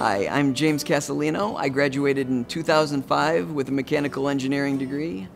Hi, I'm James Casalino. I graduated in 2005 with a mechanical engineering degree.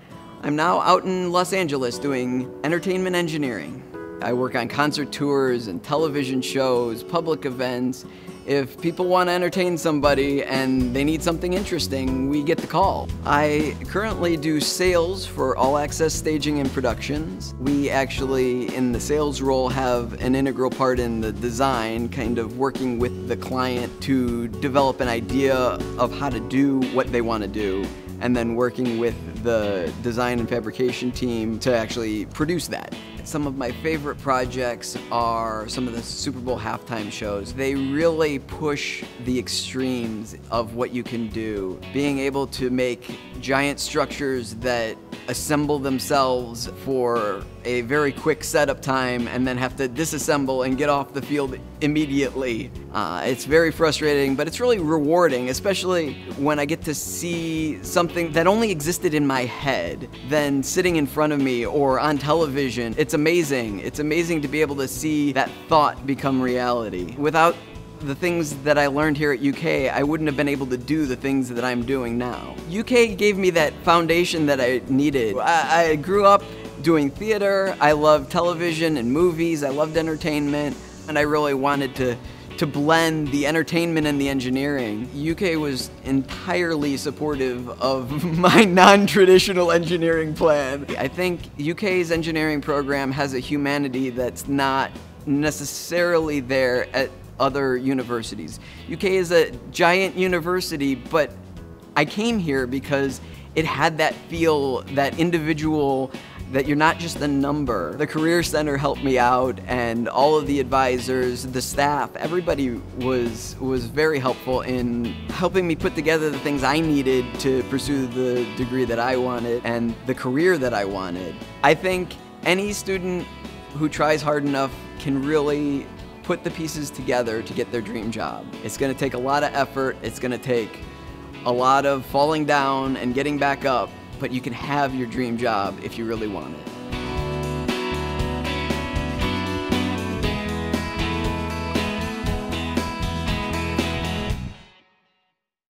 I'm now out in Los Angeles doing entertainment engineering. I work on concert tours and television shows, public events, if people want to entertain somebody and they need something interesting, we get the call. I currently do sales for All Access Staging and Productions. We actually, in the sales role, have an integral part in the design, kind of working with the client to develop an idea of how to do what they want to do and then working with the design and fabrication team to actually produce that. Some of my favorite projects are some of the Super Bowl halftime shows. They really push the extremes of what you can do. Being able to make giant structures that assemble themselves for a very quick setup time and then have to disassemble and get off the field immediately. Uh, it's very frustrating, but it's really rewarding, especially when I get to see something that only existed in my head, then sitting in front of me or on television. It's it's amazing. It's amazing to be able to see that thought become reality. Without the things that I learned here at UK, I wouldn't have been able to do the things that I'm doing now. UK gave me that foundation that I needed. I, I grew up doing theater, I loved television and movies, I loved entertainment, and I really wanted to to blend the entertainment and the engineering. UK was entirely supportive of my non-traditional engineering plan. I think UK's engineering program has a humanity that's not necessarily there at other universities. UK is a giant university, but I came here because it had that feel, that individual that you're not just a number. The Career Center helped me out and all of the advisors, the staff, everybody was, was very helpful in helping me put together the things I needed to pursue the degree that I wanted and the career that I wanted. I think any student who tries hard enough can really put the pieces together to get their dream job. It's gonna take a lot of effort, it's gonna take a lot of falling down and getting back up, but you can have your dream job if you really want it.